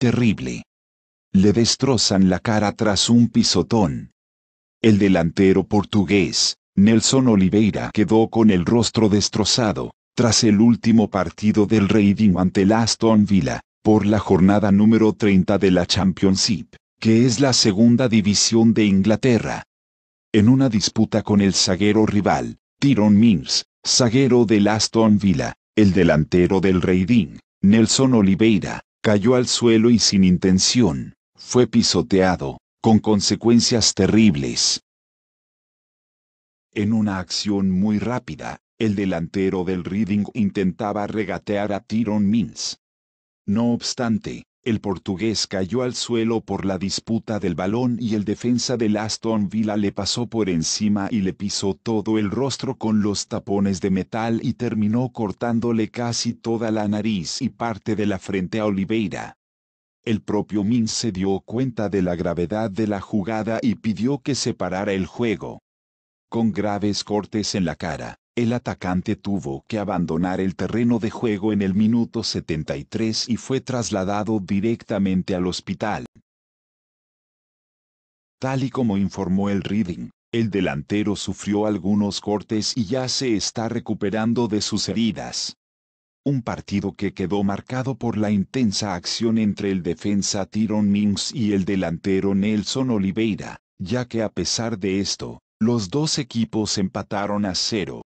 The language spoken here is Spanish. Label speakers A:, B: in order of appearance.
A: terrible. Le destrozan la cara tras un pisotón. El delantero portugués, Nelson Oliveira, quedó con el rostro destrozado, tras el último partido del Reading ante el Aston Villa, por la jornada número 30 de la Championship, que es la segunda división de Inglaterra. En una disputa con el zaguero rival, Tyrone Mings, zaguero del Aston Villa, el delantero del Reading, Nelson Oliveira, cayó al suelo y sin intención, fue pisoteado, con consecuencias terribles. En una acción muy rápida, el delantero del Reading intentaba regatear a Tyrone Mings. No obstante, el portugués cayó al suelo por la disputa del balón y el defensa del Aston Villa le pasó por encima y le pisó todo el rostro con los tapones de metal y terminó cortándole casi toda la nariz y parte de la frente a Oliveira. El propio Min se dio cuenta de la gravedad de la jugada y pidió que se parara el juego. Con graves cortes en la cara, el atacante tuvo que abandonar el terreno de juego en el minuto 73 y fue trasladado directamente al hospital. Tal y como informó el Reading, el delantero sufrió algunos cortes y ya se está recuperando de sus heridas. Un partido que quedó marcado por la intensa acción entre el defensa Tyrone Mings y el delantero Nelson Oliveira, ya que a pesar de esto, los dos equipos empataron a cero.